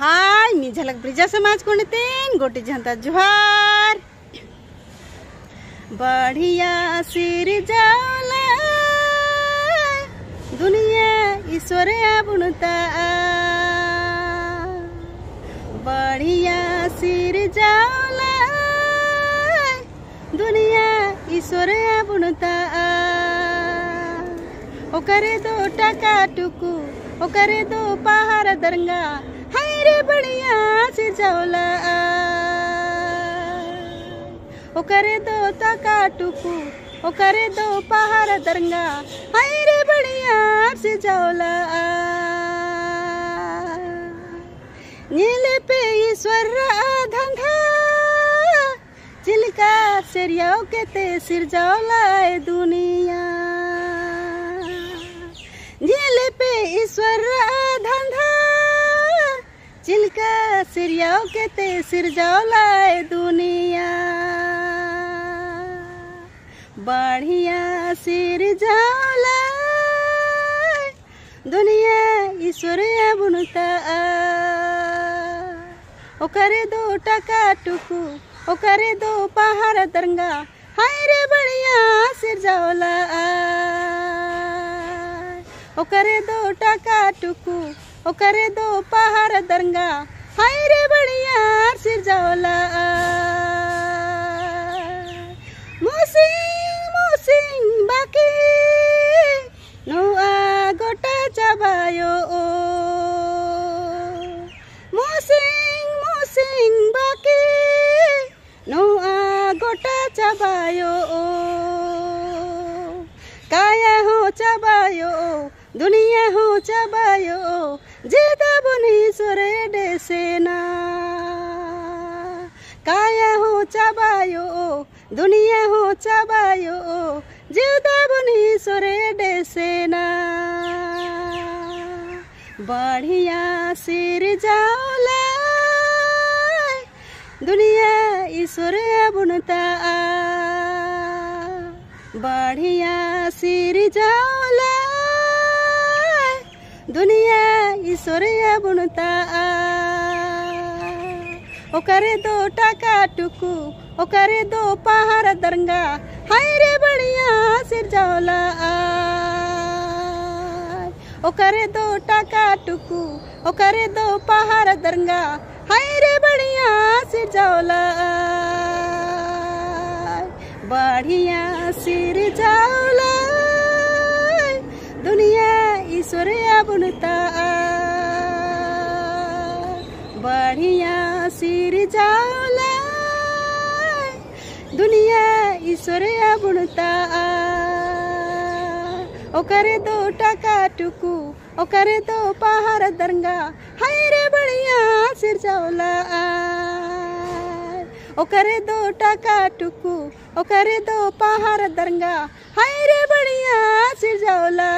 हाय, मी झलक ब्रिजा समाज कोणतेन? गोटी जनता जुहार बढ़िया सिर जावला दुनिया ईश्वर बुणता बढ़िया सिर जावला दुनिया ईश्वर बुणता ओकरे दो टका टुकू ओकरे दो पहाड़ दरंगा. हाय रे बढ़िया से जावला ओकरे दो टका टुकू ओकरे दो पहाड़ दरंगा। हाय रे बढ़िया से जावला नीले पे ईश्वर धंधा। चिलका सेरियाओ के ते सिर जावला दुनिया। झील पे ईश्वर सिरियाओ के ते सिर जावला दुनिया। बढ़िया सिर जावला दुनिया ईश्वर बुनता ओकरे दो टका टुकू ओकरे दो पहाड़ दरंगा। हाय रे बढ़िया सिर जावला ओकरे दो टका टुकू ओकरे दो पहाड़ दरंगा। हाय रे बढ़िया सिर जावला। मुसिंग मुसिंग बाकी। नुआ गोटा चबायो। ओ मुसिंग मुसिंग बाकी। नुआ गोटा चबायो। ओ काया हो चबायो दुनिया हो चबायो। दुनिया हो चबायो, जेदा बुनी सुरे डेसेना बढ़िया सिर जाओला, दुनिया ईश्वर बुनता बढ़िया सिर जाओला, दुनिया ईश्वर बुनता ओकरे दो टका टुकू, ओकरे दो पहाड़ दरंगा। हाय रे बढ़िया, सिर जाओला ओकरे दो टाका टुकू, ओकरे दो पहाड़ दरंगा। हाय रे बढ़िया, सिर जाओला बढ़िया, सिर जाओला दुनिया ईश्वर बुनता बढ़िया सिर जाओला दुनिया ईश्वर बुनता ओकरे दो टका टुकू, ओकरे दो पहाड़ दरंगा। हाय रे बढ़िया सिर जाओला ओकरे दो टका टुकू, ओकरे दो पहाड़ दरंगा। हाय रे बढ़िया सिर जाओला